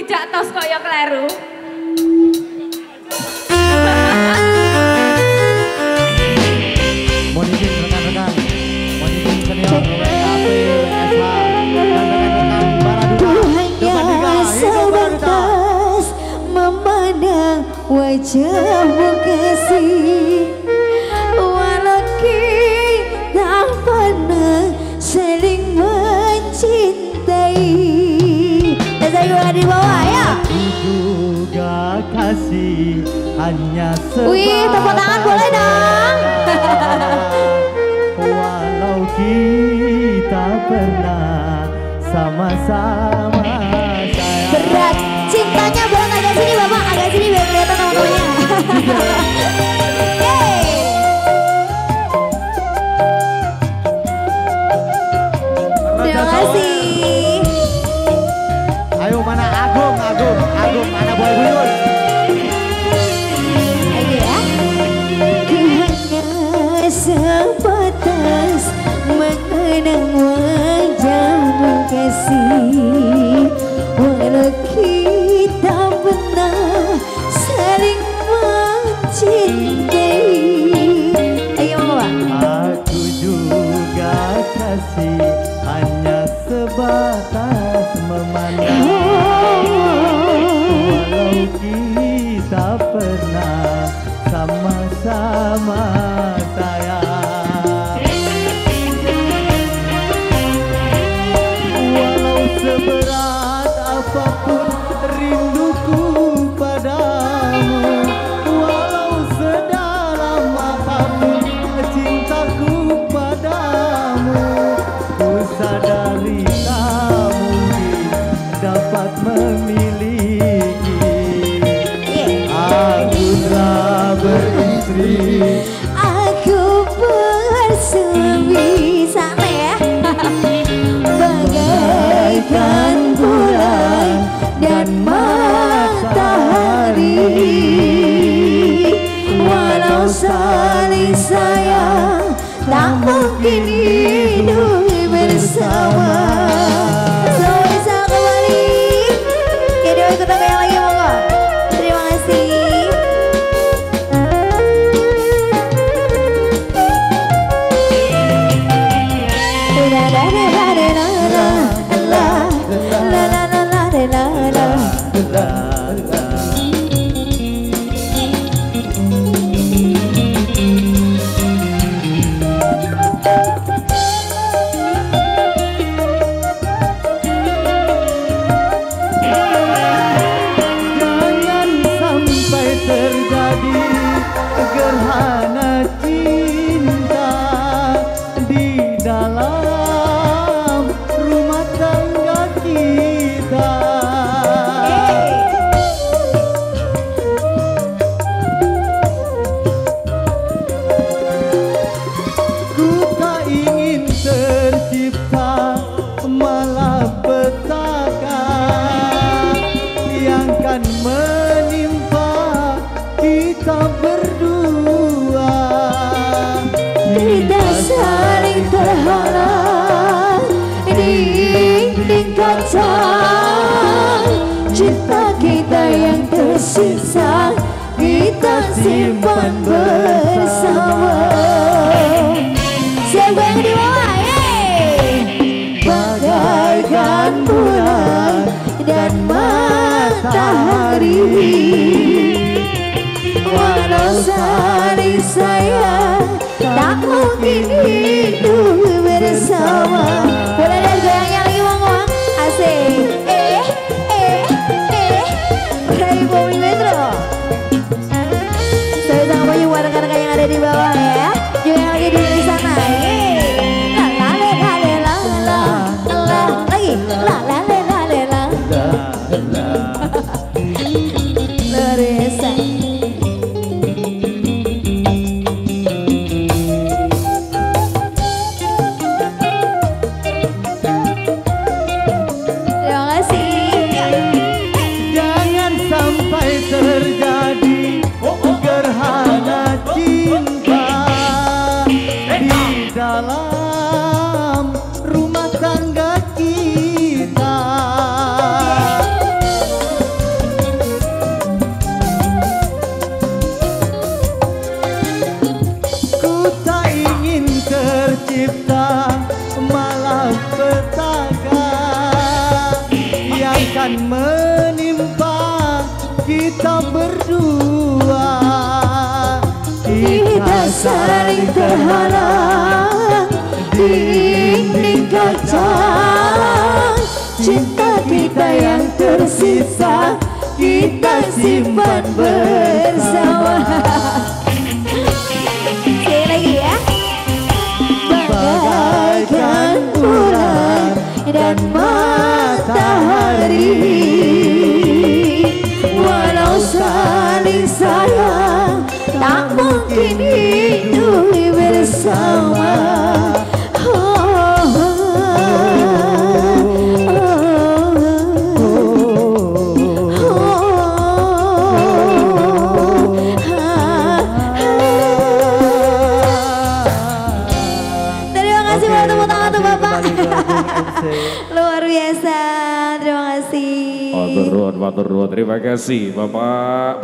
Tidak tos kaya kleru. Mohon izin rekan-rekan, mohon izin senior WKP, WSH, dan rekan-rekan Baraduta. Depan tiga, hidup Baraduta. sebatas memandang wajahmu kasih Di bawah ya juga kasih hanya sebatas Wih, tepuk tangan boleh dong. Walau kita pernah sama-sama Berat cintanya berat agak sini bapak agak sini biar kelihatan teman-temannya. Terima kasih. Sebatas mengenang wajahmu kasih Walau kita pernah saling mencintai. Ayo Bapak Aku juga kasih hanya sebatas memandang. Walau kita pernah sama-sama seberat apa pun rinduku padamu Walau sedalam apa pun cintaku padamu Ku sadari tak mungkin dapat memiliki. Aku telah beristri saling sayang Tak mungkin hidup bersama. Selamat bisa kembali. Kita ikut apa yang lagi yang kan menimpa kita berdua. Kita saling terhalang di dinding kaca Cinta kita yang tersisa Kita simpan bersama Siapa yang di bawah? Bagaikan bulan dan matahari. Walau saling sayang Tak mungkin hidup bersama terhalang dinding kaca cinta kita yang tersisa kita simpan bersama. Sekali lagi ya. Bagaikan bulan dan matahari tangan tuh Bapak. Luar biasa. Terima kasih. Terima kasih Bapak